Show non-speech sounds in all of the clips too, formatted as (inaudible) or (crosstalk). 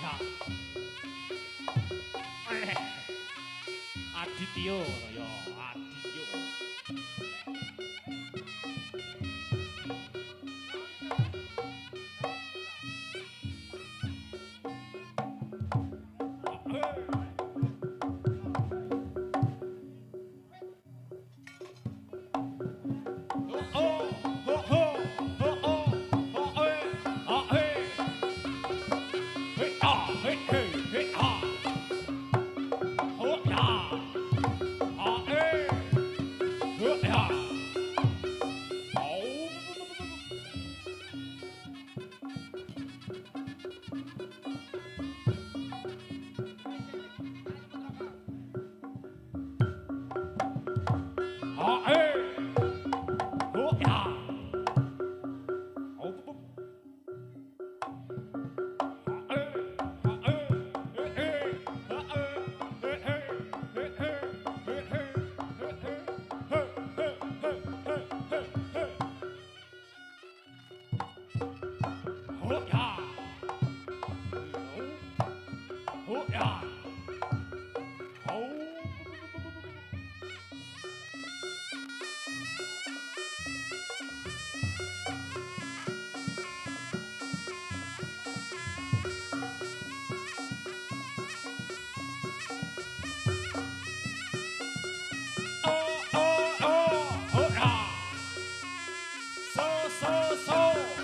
Jak. Eh. Aditya ya, Adit. so so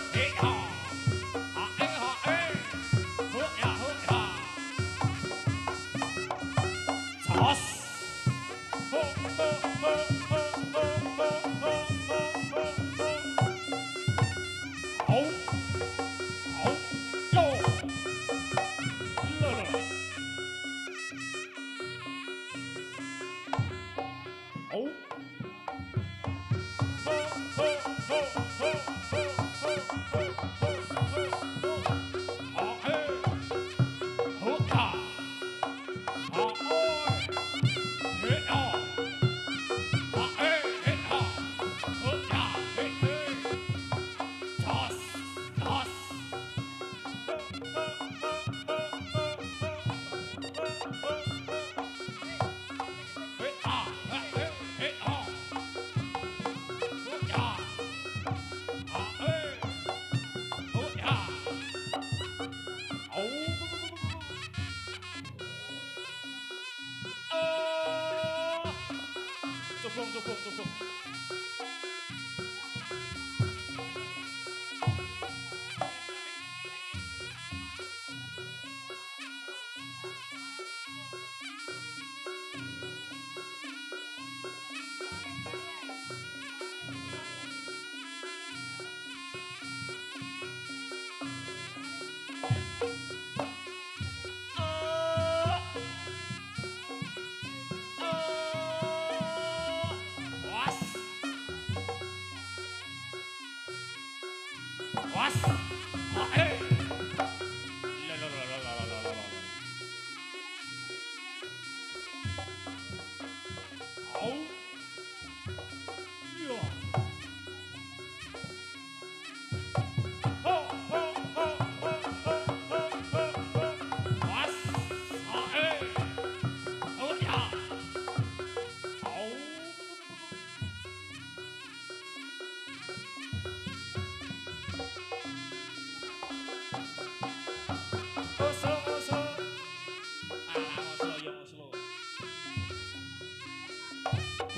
Boss.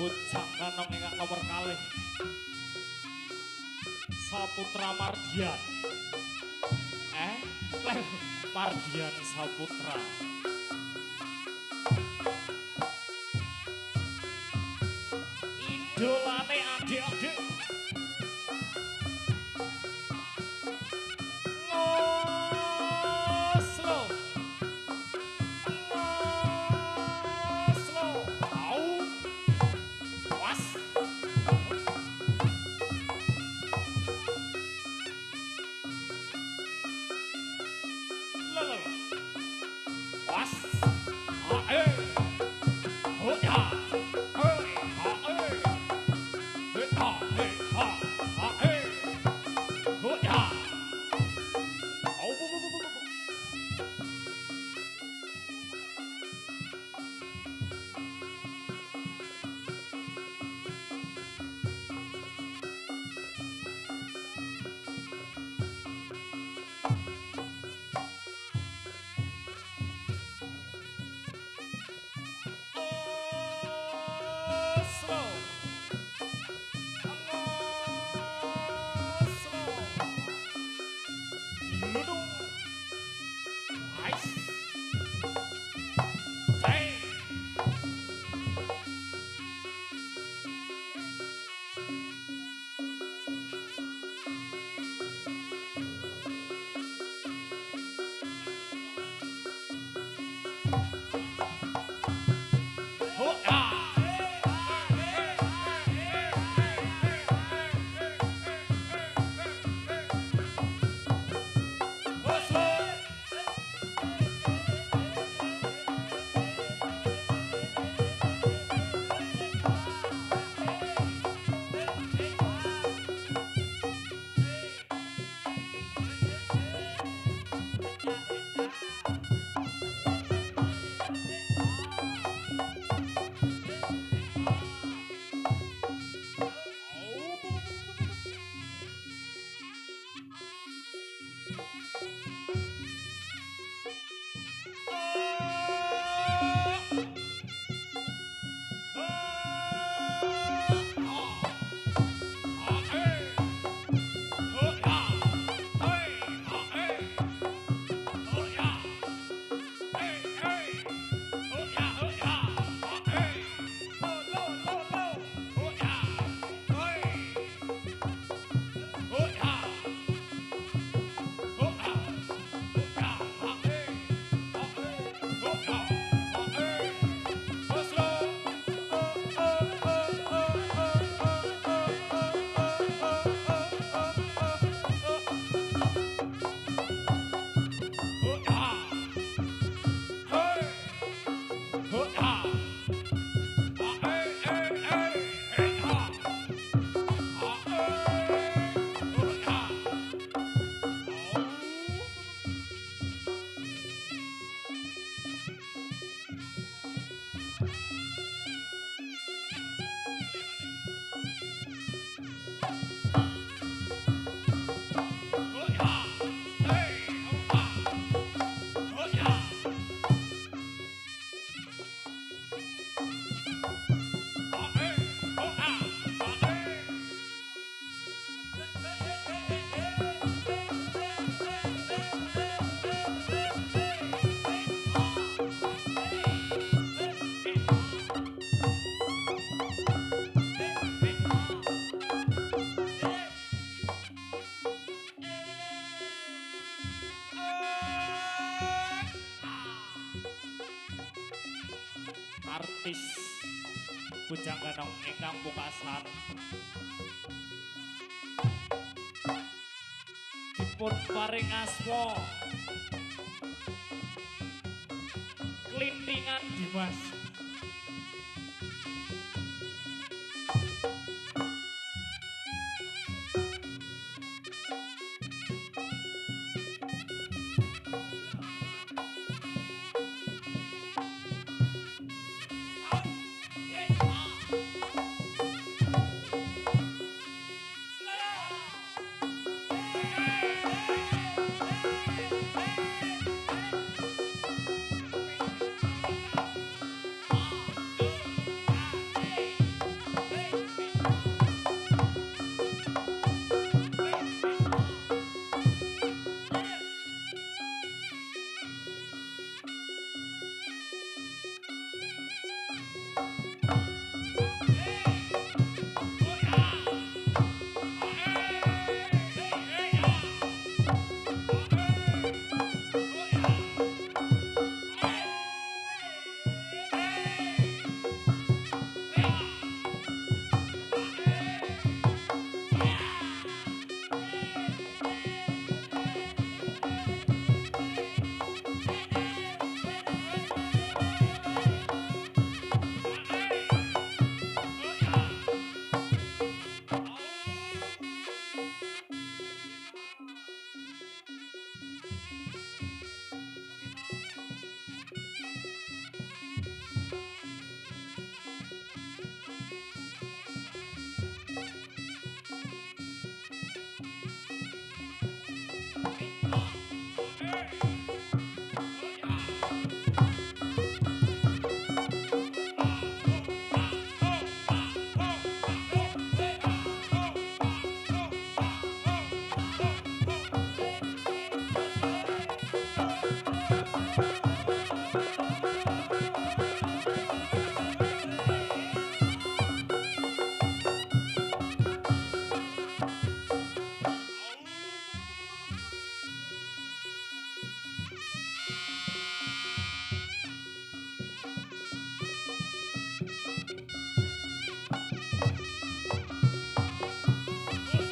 bocah kanong ingat nomor kali Saputra Mardian. Eh leh Mardian Saputra. artis bujang genong ingkang pungkasan dipun paring aswa. Klintingan dimas.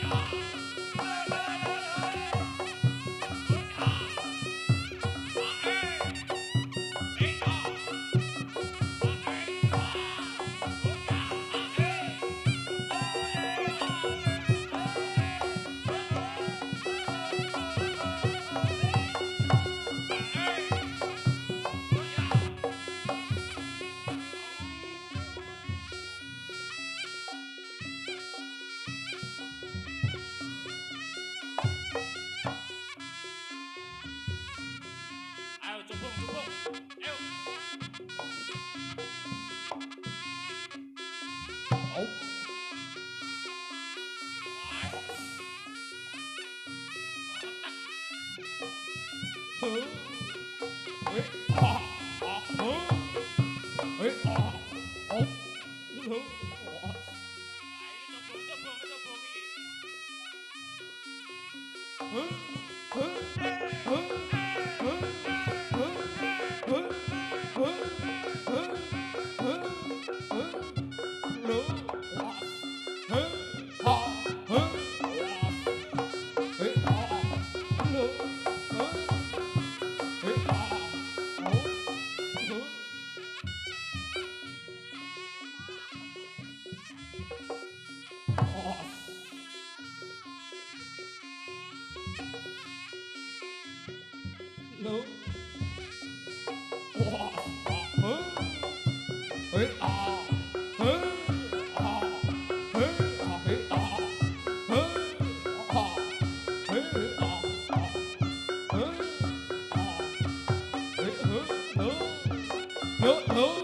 Bye. two, three, four. No, no.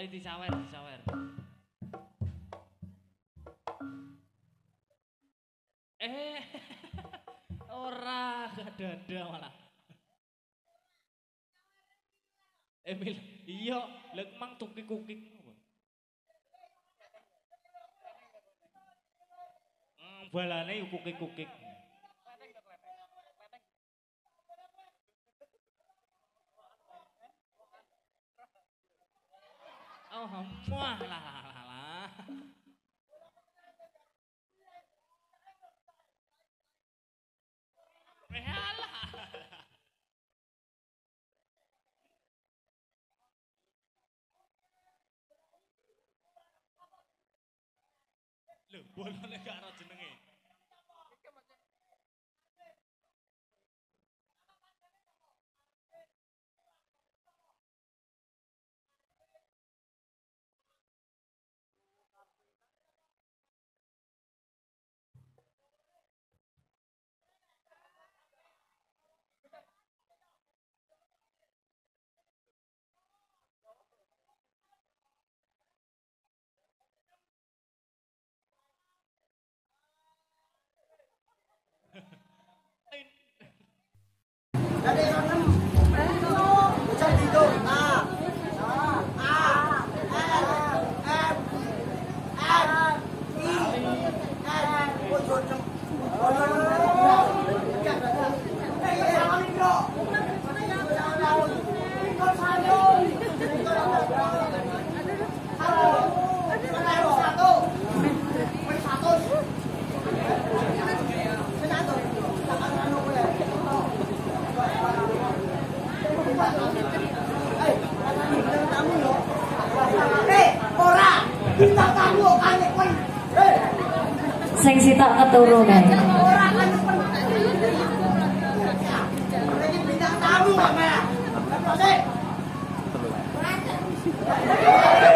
Eh disawer, disawer. Eh, (laughs) ora gak dada malah. Emil, iya, lek mang tukik-kukik. Hmm, balane yuk kukik-kukik. Oh, muah lah lah lah lah. Eh, alah. Lho, bolone gak ora jenenge. Sing keturunan.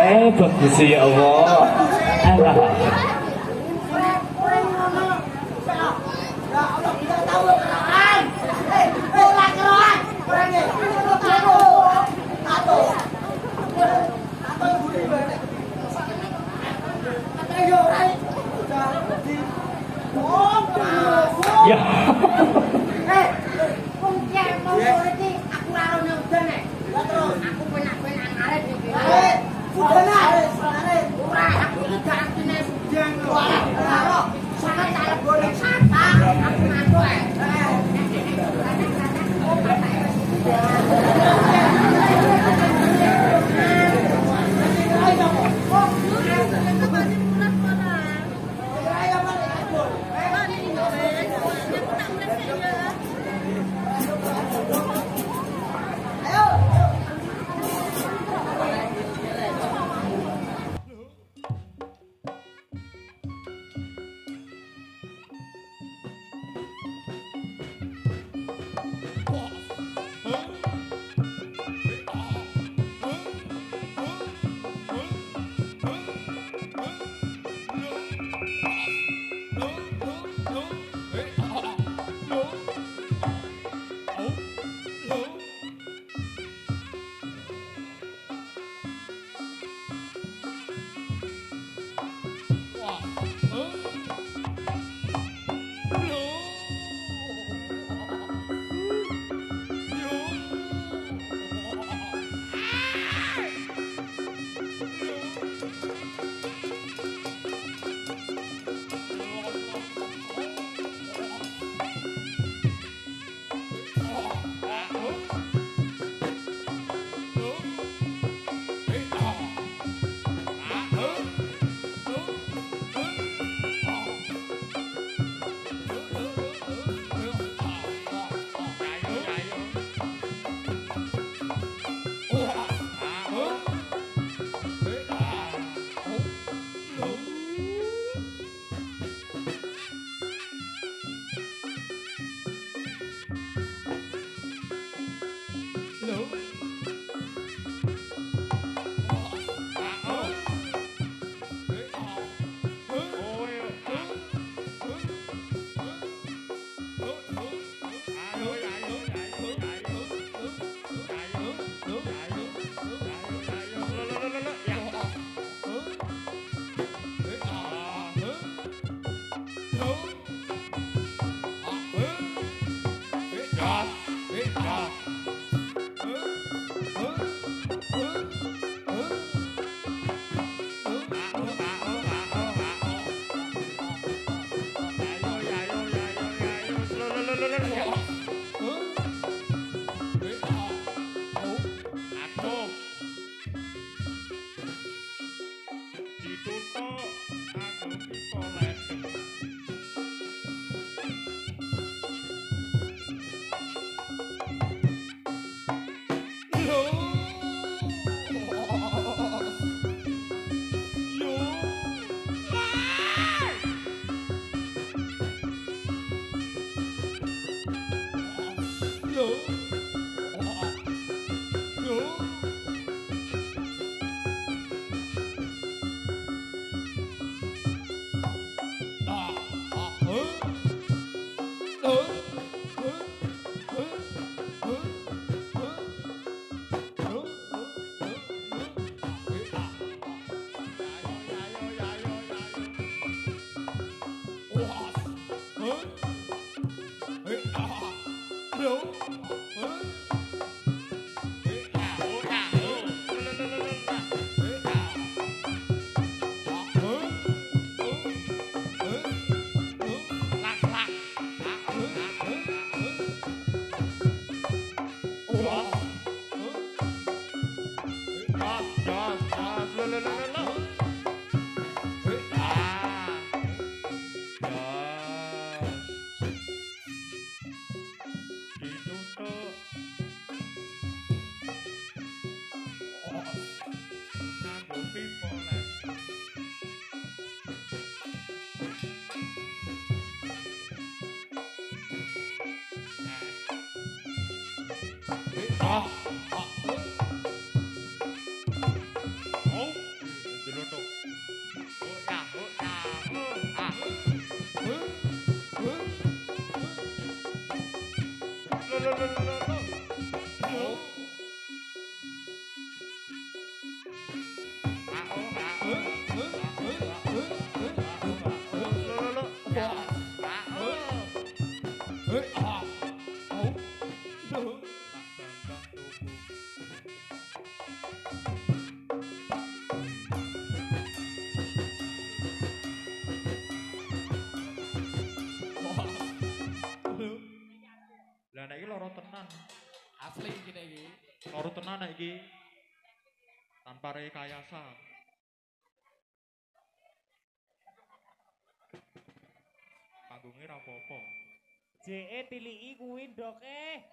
Eh, bagus ya. Allah. Aduh. Lah nek iki. Tanpa rekayasa. Panggungnya ra apa-apa. JE tiliki kuwi ndok eh.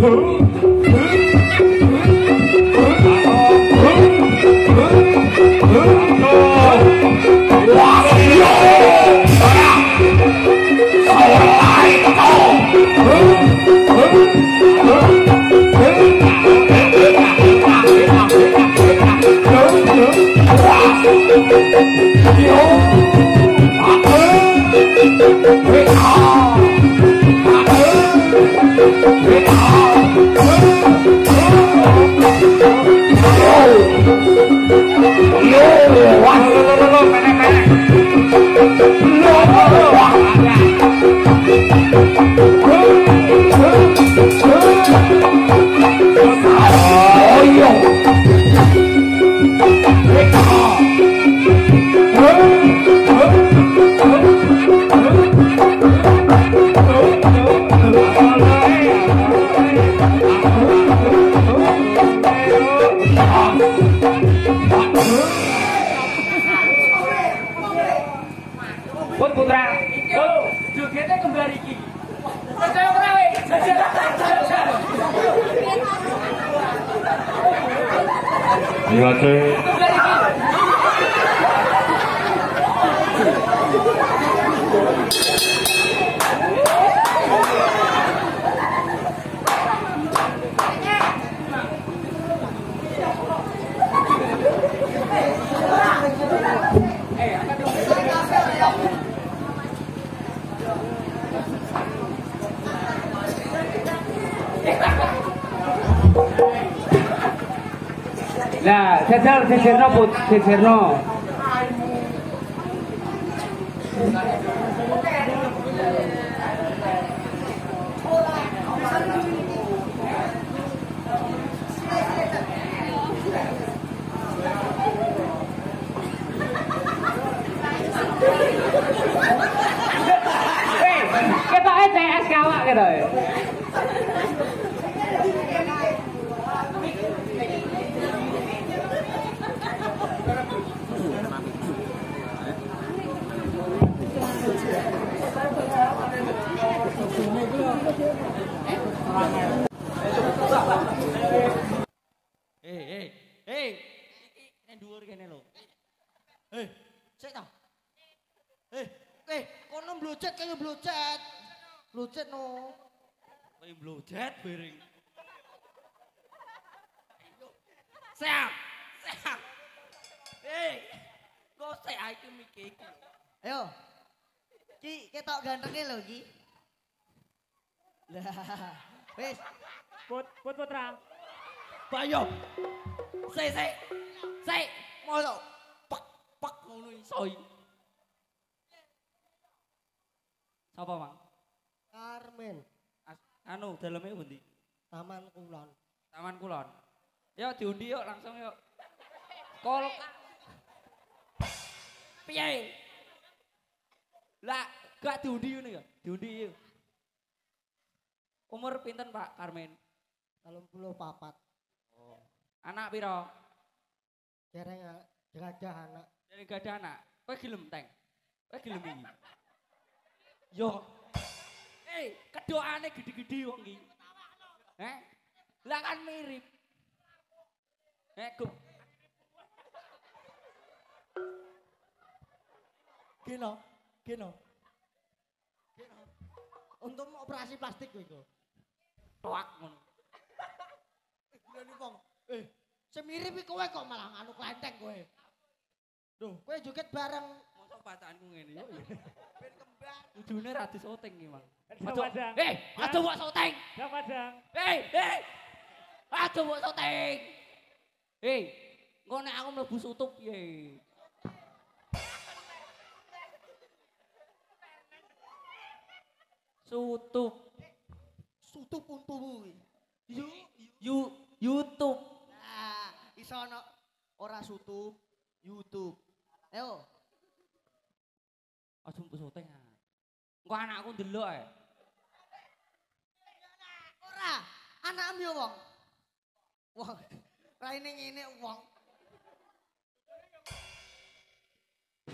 Put Ayo Nah, jajal jejerno put, jejerno. Eh, ketoke CS kawak ketoke. Eh, eh, eh. Iki nek dhuwur kene lho. Eh, sik ta. Eh, eh, kono mblocet kaya mblocet. Mblocet no. Kaya mblocet bareng. Siap. Siap. Eh, kok sik aku mikir iki. Ayo. Ki ketok gantengnya lho Ki. Lah, wis Put, put putra. Bayo. Sik, sik. Sik, mono. Pak, pak ngono iso iki. Sapa, Mang? Carmen As- Anu, daleme pundi? Taman Kulon. Taman Kulon. Yuk diundi yuk langsung yuk. Kol. Piye? Lah, gak diundi ngene ya. Diundi yuk. Umur pinten Pak Karmen? 34. Anak piro? Dereng gajah anak. Jadi gak ada anak. Kowe gelem teng. Kowe gelem iki. (laughs) Yo. Eh, kedoane gede-gede wong iki. Eh? Lah kan mirip. Eh. Gino, gino. Gino. Untuk operasi plastik kowe iku. Toak ngono. Eh, nih Bang. Eh, semirip iki kowe kok malah anu klenteng kowe. Duh, kowe joget bareng Mosok bacaanku ngene yo. ben kembar. Kudune ra disoting iki, Mang. Padang. Eh, aduh mbok soting. Ada padang. Eh, eh. Aduh mbok soting. Eh, engko nek aku mlebu sutup piye? Sutup. Sutup untumu iki. Yo, You, YouTube. Nah, iso ono ora sutup YouTube. Ayo, mbok soting. ah. Engko anakku ndelok ae. ora anakmu yo wong. Wong, (laughs) raine ngene wong.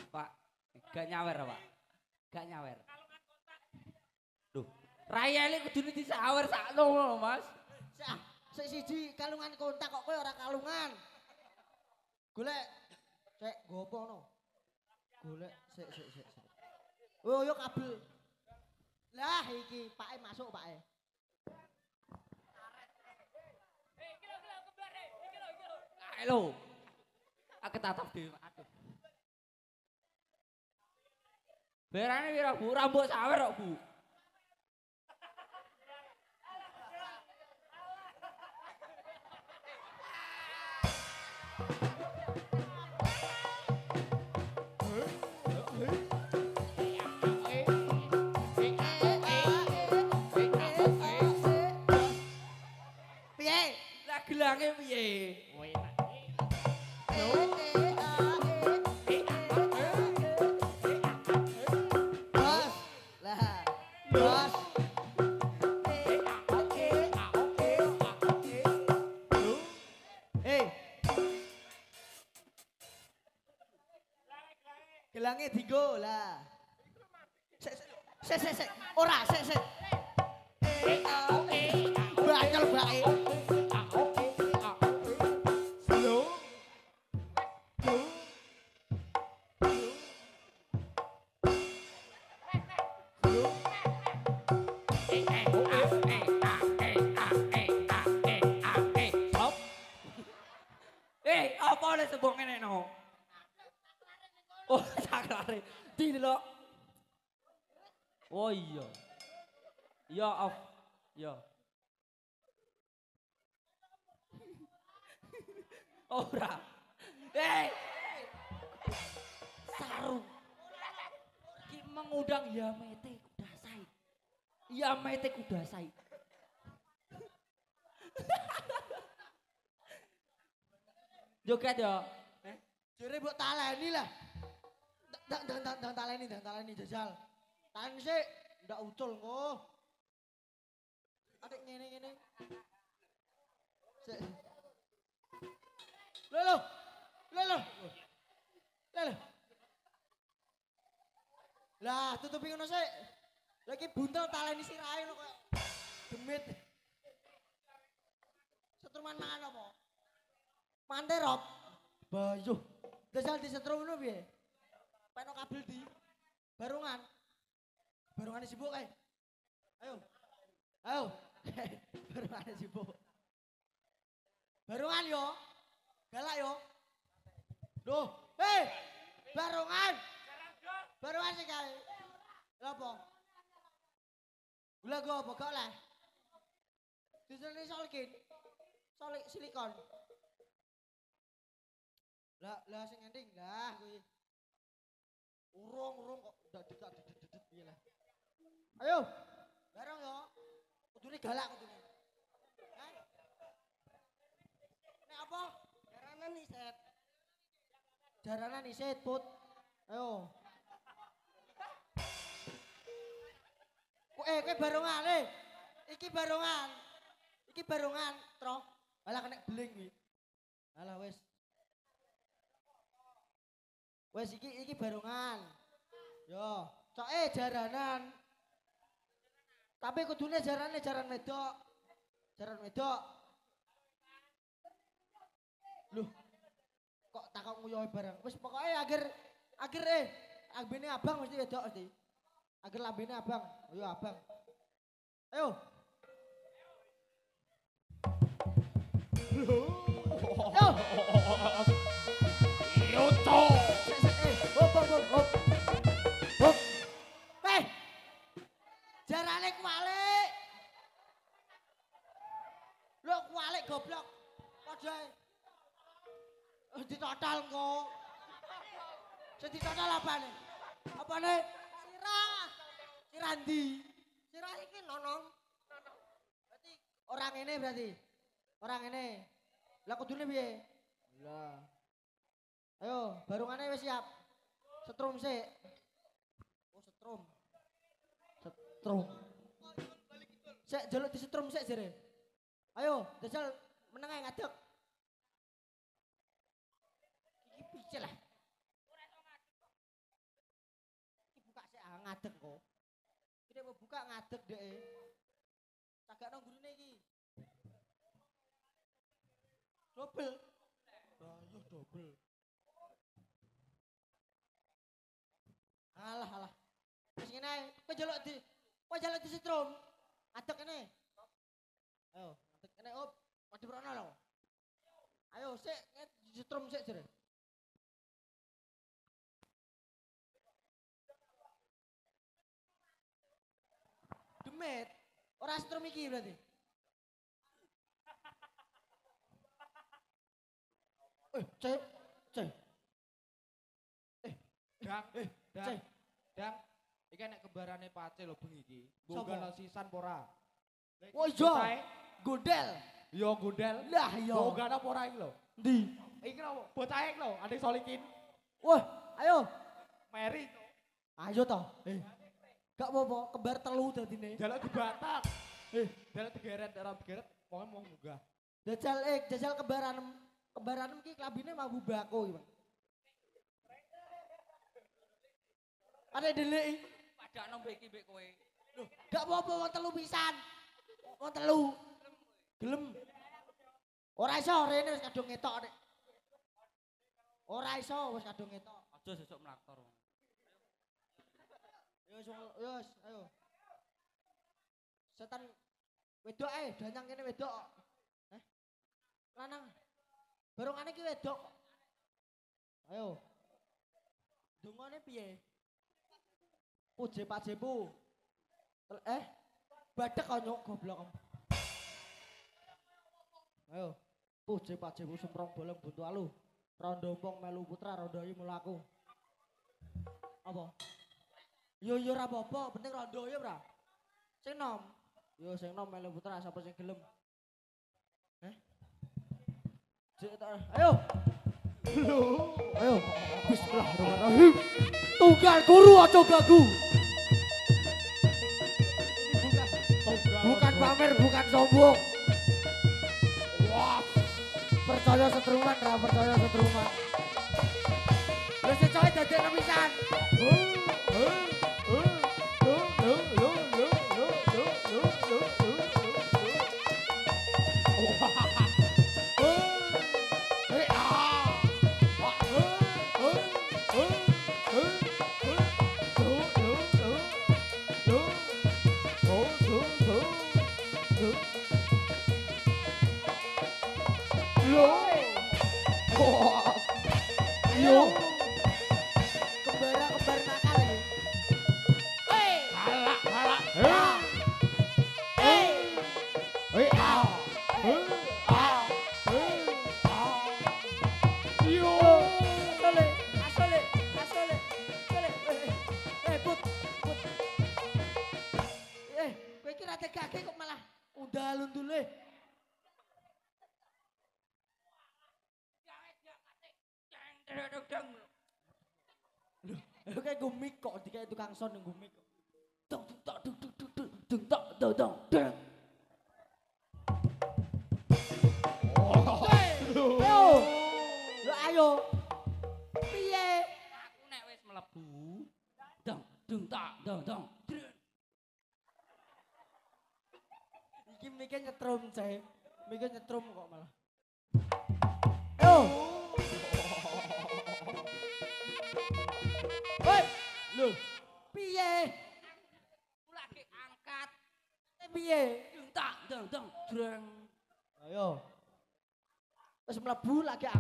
Pak, gak nyawer, Pak. Gak nyawer. Duh, Rayane kudune disawer sakno, Mas. Sik ah, sik siji kalungan kontak kok kowe ora kalungan. Golek nggo apa no? Golek sik sik sik. Oh, yo kabel. Lah iki pake masuk pake. Kae lho. Aku tatap dhewe. Aduh. Berane pira, Bu? Rambut sawer kok, Bu. Lah gelange piye? Bos. Lah, bos. Joget ya. Eh? Jere mbok taleni lah. Ndak ndak ndak ndak taleni, ndak taleni jajal. Taleni sik, ndak ucul engko. Adik ngene ngene. Sik. Lho lho. Lho lho. Lho. Lah, tutupi ngono sik. Lagi buntel taleni sirahe koyo demit. Setruman mangan apa? Mante Rob. Bayuh. Dasar disetrum ngono piye? Peno kabel di barungan. Barungan sibuk kae. Ayo. Ayo. (laughs) barungan sibuk. Barungan yo. Galak yo. Duh, hei. Barungan. Barungan sih kae. Lha apa? Gula gua apa gak lah? Disini solikin. Solik silikon. Lah lah sing ending lah kuwi. Urung urung kok ndak dedak dedet dedet piye lah. Ayo. Bareng yo. Kudune galak kudune. Hah? Nek apa? Jaranan iset. Jaranan iset, Put. Ayo. Kok eh kowe barongan eh. Iki barongan. Iki barongan, Tro. Alah kena beling kuwi. Alah wis. Wes iki iki barongan. Yo, cok eh jaranan. Tapi kudune jarane jaran wedok. Jaran wedok. Loh. Kok takok nguyohi barang. Wis pokoke akhir akhir eh ambene abang mesti wedok mesti. Akhir lambene abang. Ayo abang. Ayo. Yo. Goblok. Padha. Eh, Ditotal engko. Sing ditotal apane? Apane? Sirah. Sirandi. Sirah iki nonong. Berarti orang ini berarti. Orang ini. Lah kudune piye? Lah. Ayo, barungannya wis siap. Setrum sih. Oh, setrum. Setrum. Sik jaluk di setrum sik jere. Ayo, dajal meneng ae ngadeg. Iki piye lah. Iki buka sik ah ngadeg kok. Iki mau Buka ngadeg dek. Cagak nang gurune iki. Double. Lah iya double. Alah alah. Wis ngene ae. Kowe njaluk di kowe njaluk di setrum. Adek kene. Ayo, adek kene op. Mati lho. Ayo sik setrum sik jere. Demit. Ora setrum iki berarti. Eh, cek, cek. Dang, Eh, dang, cek. dang. Iki nek kembarane pace lho bengi iki. Boga sisan apa ora? Oh iya. Godel. Yo gondel. Lah iya. Boga apa ora iki lho? Ndi? Iki lho, bocah iki lho, adik solikin. Wah, ayo. Mary Ayo toh. Eh. Gak apa-apa, kembar telu dadine. jaluk di Batak. Eh, Jaluk digeret, ora digeret, pokoknya mau munggah. jajal eh jajal kembaran kembaran iki klambine mambu bako iki, Bang. Ada delik. Padakno mbek iki mbek kowe. Loh, gak apa-apa wong telu pisan. Wong telu. Gelem. Ora iso rene wis kadung ngetok nek. Ora iso wis kadung ngetok. Aja sesuk mlaktor. Yo wis wong- yo wis, ayo. Setan wedok ae, danyang kene wedok. Heh. Lanang. Barongane ki wedok. Ayo. Dungane piye? Puje pajebu. Eh, badek kok nyok goblok. Ayo. Puje pajebu semprong bolong buntu alu. Rondo pong melu putra, rondo mulaku. Apa? Yo yo ora apa-apa, penting rondo ya, Bra. Sing nom. Yo sing nom melu putra sapa sing gelem. Heh. Cek tak. Ayo. Ayo. Bismillahirrahmanirrahim. Tunggal guru aja gagu. Bukan pamer, bukan sombong. Percaya setruman, ra percaya setruman. Wis coy dadekno pisan. Yo. Dikai tukang son yang gumik kok. Tung tung tok tung tung tung tung tung Cek.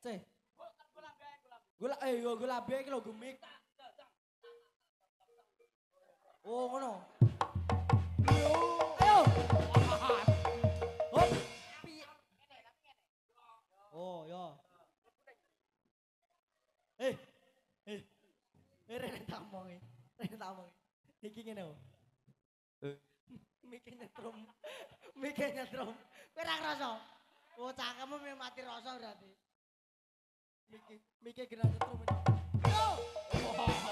Cek. Gula eh yo gula be iki lho gemik. Oh ngono. Ayo. Omongi. Tak omongi. Iki ngene oh. Eh. Mikir nyetrum. Mikir nyetrum. Kowe ra ngrasa? Oh cangkemmu mati rasa berarti. Miki, Miki kena nyetrum ini.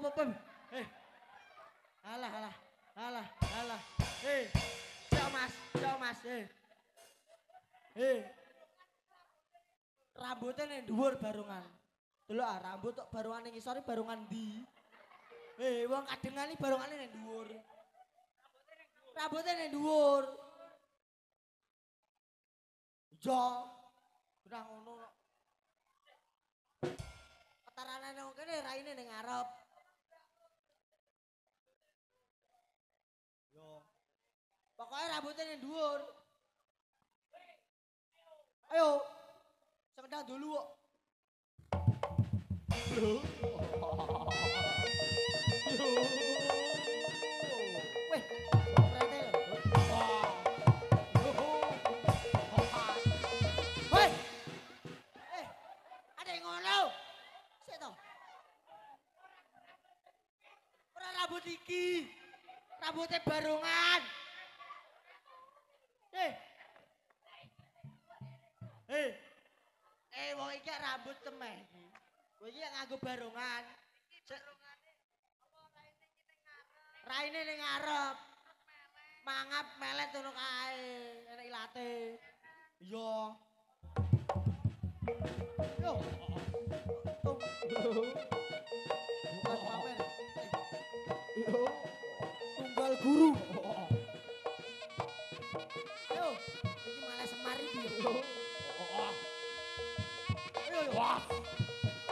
Hop. hop. Eh. Alah, alah. Alah, alah. Eh. Cok Mas, cok Mas, eh. Eh. Rambutnya nih dhuwur barungan. Delok ah rambut tok barungan ning iki barungan ndi? Eh, wong kadengane barungane ning dhuwur. Rambutnya ning dhuwur. Iya. Udah ngono kok. Petarane nang kene raine ning ngarep. Pokoknya rambutnya ning dhuwur. Ayo. Sekedang dulu kok. Eh, yang rambut iki. Rambutnya barongan. Eh. Eh. Eh, wong iki rambut temeh iki. Kowe iki nganggo barongan. Raine ning ngarep. Mangap melet ngono kae, enek ilate. Iya. Yo. Tung. Bukan pamer. Yo. Tunggal guru. Ayo, iki malah semari iki. Yo. Wah.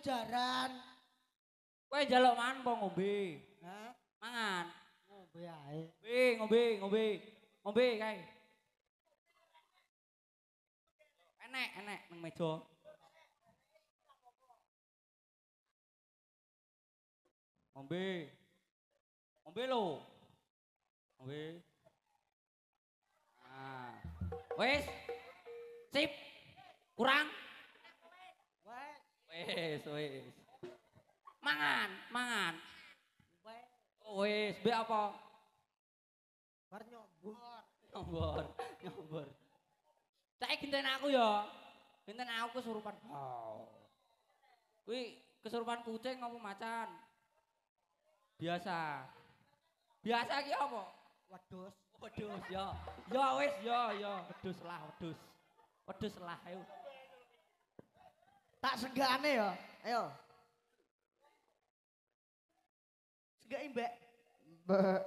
jaran. Kowe njaluk mangan apa ngombe? Hah? Mangan. Ngombe ae. Ngombe, ngombe, ngombe. Ngombe kae. Enek, enek nang meja. Ngombe. Ngombe lho. Ngombe. Ah. Wes. Sip. Kurang. Wes, wes. Mangan, mangan. Oh, wes, be apa? Bar nyombor. Nyombor, nyombor. Saya genten aku ya. Genten aku kesurupan. Oh. Kuwi kesurupan kucing apa macan? Biasa. Biasa ki apa? Wedhus. Wedus ya. Ya wis ya ya, wedus lah, wedus. Wedus lah ayo. Tak senggane ya. Ayo. Senggaki, Mbak. Mbak.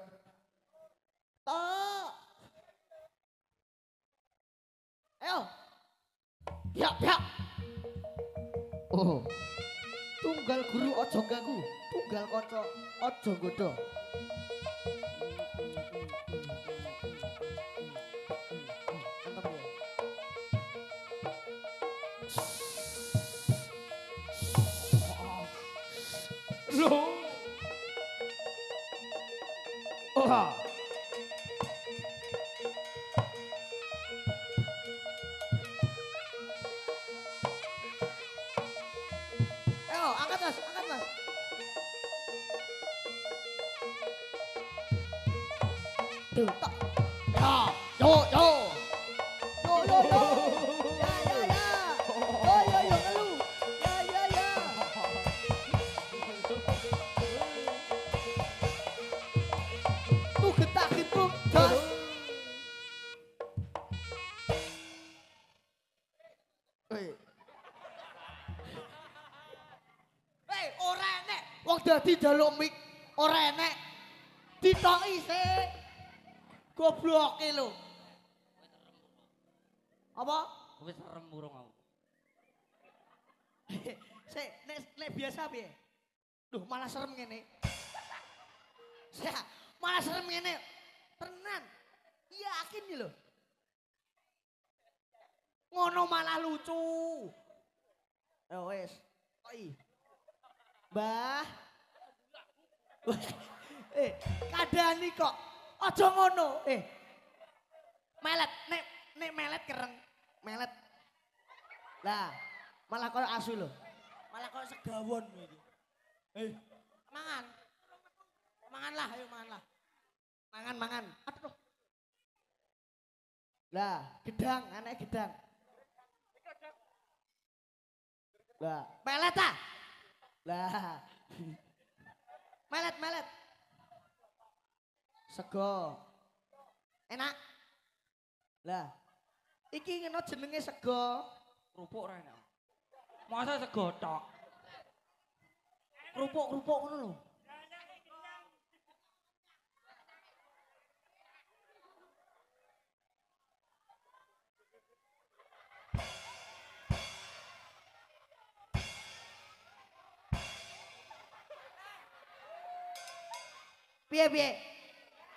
Tok. Ayo. Ya, ya. Oh. Tunggal guru ojo ganggu, tunggal kanca ojo godho. Wah. Ayo, angkat mas, angkat mas. Tuh. Tak. Dadi jaluk mik ora enek ditoki sik. Gobloke lho. Apa? Wis serem urung aku. (laughs) Sik, nek nek biasa piye? Duh, malah serem ngene. (laughs) Sik, malah serem ngene. Tenan. Yakin iki lho. Ngono malah lucu. Ya wis. Oi. Mbah. Eh, kadani kok. Aja ngono. Eh. Melet, nek nek melet kereng. Melet. Lah, malah koyo asu lho. Malah koyo segawon iki. Eh, mangan. Mangan lah, ayo mangan lah. Mangan, mangan. Aduh. Lah, gedang, anak gedang. Lah, melet ah. Lah. Melet, melet. Sego. Enak. Lah. Iki ngene jenenge sego. Kerupuk ra enak. Masa sego tok. Kerupuk-kerupuk ngono lho. Piye piye?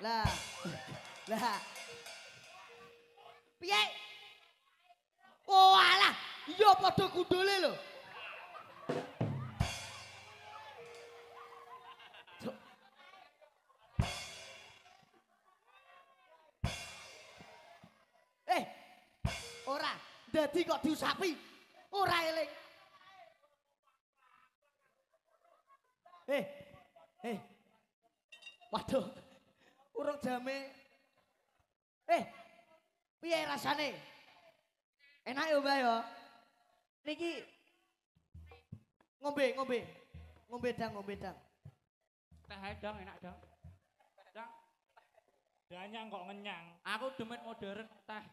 Lah. Lah. Piye? Oh alah, iya padha kundule lho. Eh, ora, dadi kok diusapi. Ora eling. Eh, eh. Waduh. Urung jame. Eh, piye rasane? Enak ya, Mbak ya? Niki ngombe, ngombe. Ngombe dang, ngombe dang. Teh ae dong enak dong. Dong, Danyang kok ngenyang. aku demen modern teh.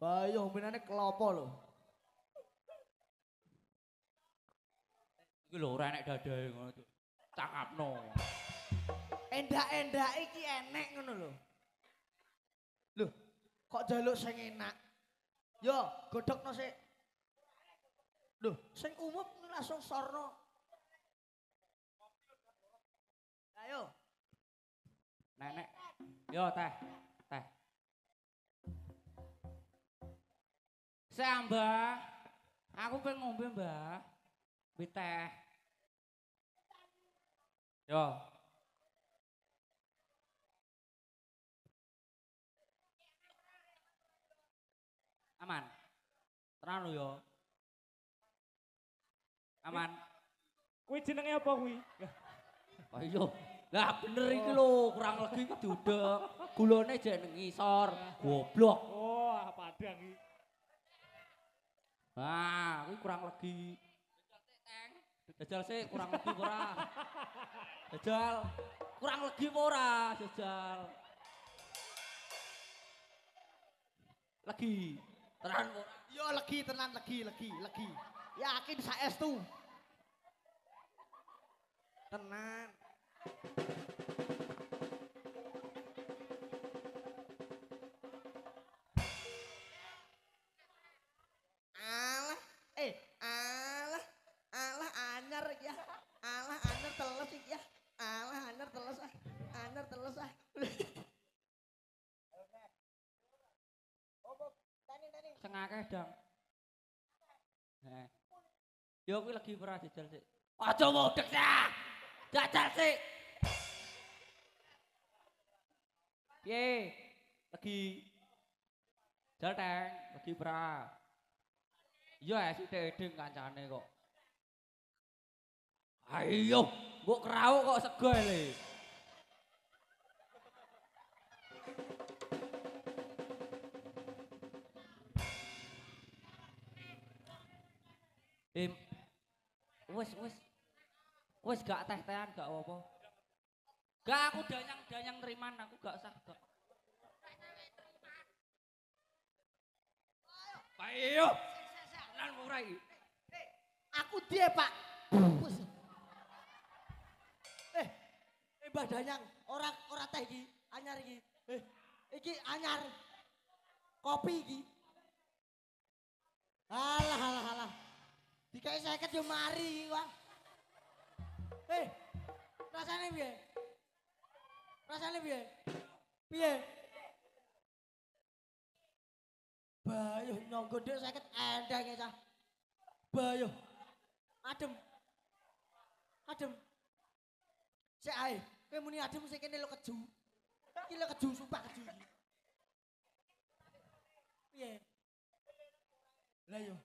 Bayo ngombenane kelopo lho. Iki lho ora enek dadae ngono tuh. Cakapno. Endak-endak iki enek ngono lho. Lho, kok jaluk sing enak? Yo, godhokno sik. Lho, sing umum langsung sorno. Ayo. Nenek. Yo teh. Teh. Saya Mbah. Aku pengen ngombe Mbah. Wit teh. Yo. Aman. Tenang lho yo. Aman. Kuwi jenenge apa kuwi? Oh iya. Lah bener iki lho, kurang legi iki diudek. Gulane jek ning ngisor. Goblok. Oh, padang iki. Nah, kuwi kurang legi. Jajal sih kurang legi apa ora? Jajal. Kurang legi ora, jajal. Legi. Tenan ora? Yo legi tenan legi, legi, legi. Yakin saestu. Tenan. Akeh dong. Nah. Yo kuwi legi ora jajal sik. Aja modek ya. Jajal sik. Piye? Legi. Jal teng, legi pra. Iya sithik edeng kancane kok. Ayo, mbok krauk kok sego le. Wes wes, wes gak teh tehan gak apa. Gak aku danyang danyang neriman aku gak usah gak. Ayo, tenan murah iki. Aku dia, Pak. Eh, eh Mbah Danyang, ora ora teh iki, anyar iki. Eh, iki anyar. Kopi iki. Alah, alah, alah. Dikai seket yo mari iki, Wang. Eh, rasane piye? Rasane piye? Piye? Bayuh nyonggo dhek seket endang ya, Cah. Bayuh. Adem. Adem. Sik ae, kowe muni adem sik kene lo keju. Iki lo keju sumpah keju iki. Piye? Lah yo,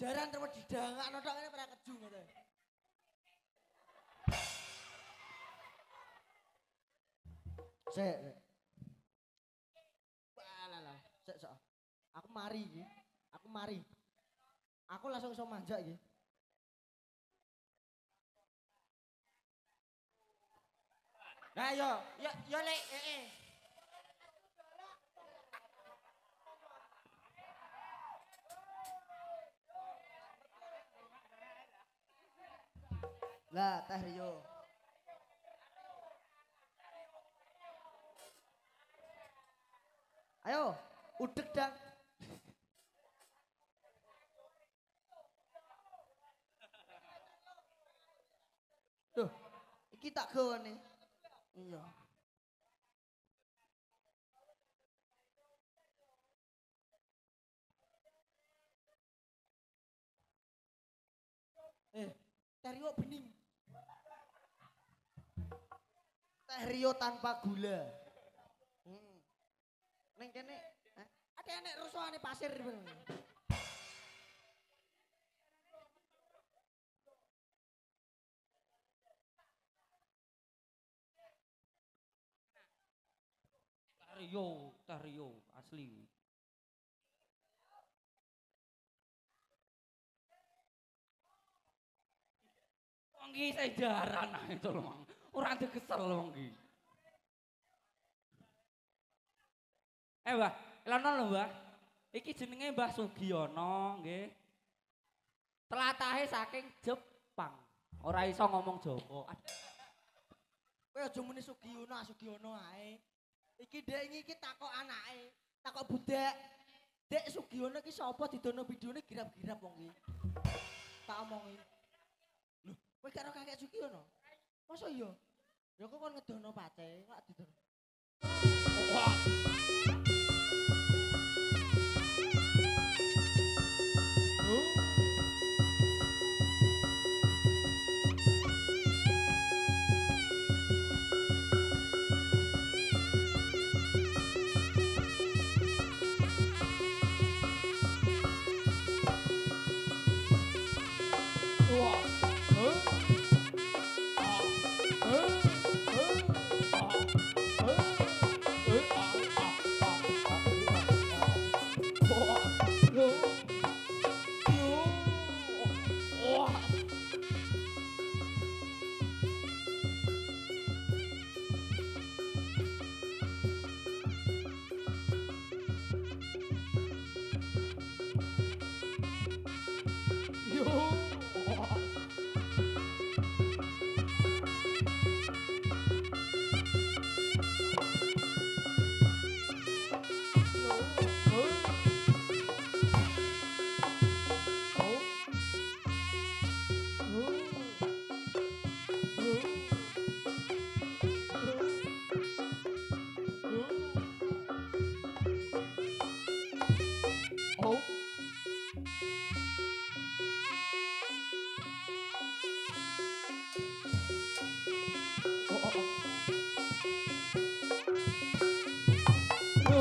jaran terus didangakno tok ngene ora keju ngono. Sik. sik. Walalah, sik sok. Aku mari iki. Aku mari. Aku langsung iso manjak iki. Nah yo, yo yo lek eh, Lah, Teh Rio. Ayo, udek dang. Duh, iki tak gawane. Iya. Eh, Teh Rio bening. Teh Rio tanpa gula. Hmm. Neng kene, eh, ada enek rusuhane pasir bener. Tario, Tario asli. Wong iki sejaran ae to lho, Mang. Ora kesel wong iki. Eh, Mbah, lono lho, Mbah. Iki jenenge Mbah Sugiono, nggih. Telatahe saking Jepang. Ora iso ngomong Jawa. Kowe aja muni Sugiono, Sugiono ae. Iki dek iki takok anake, takok budak. Dek Sugiono iki sapa didono videone girap-girap wong iki. Tak omongi. Lho, kowe karo kakek Sugiono? Masa iya? Ya kok kon ngedono pace, kok didono. Wah.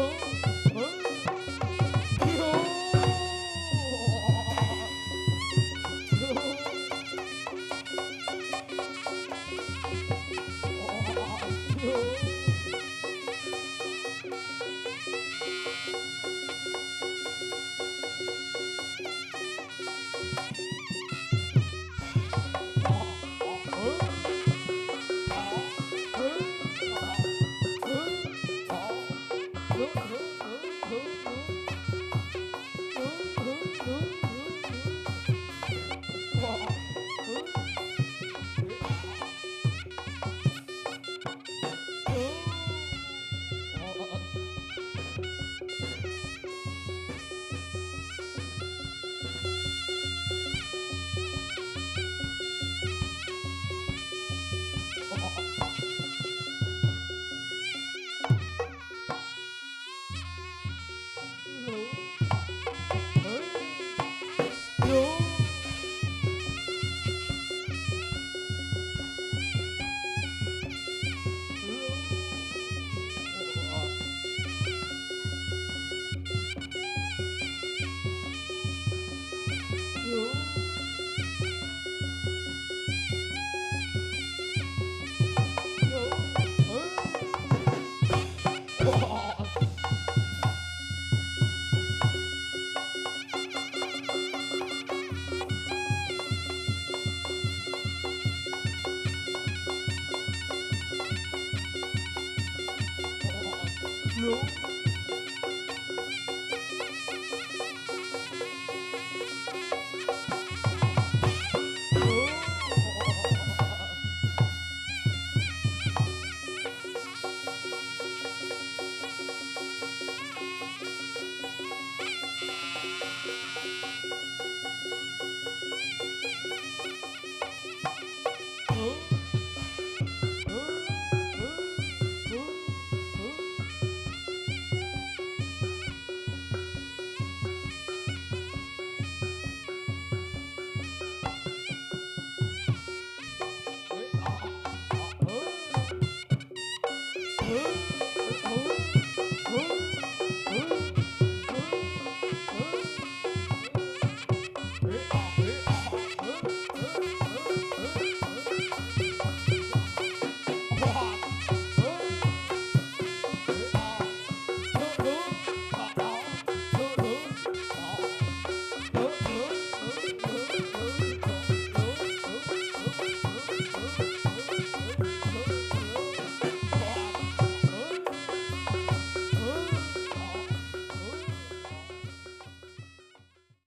Oh. Loh.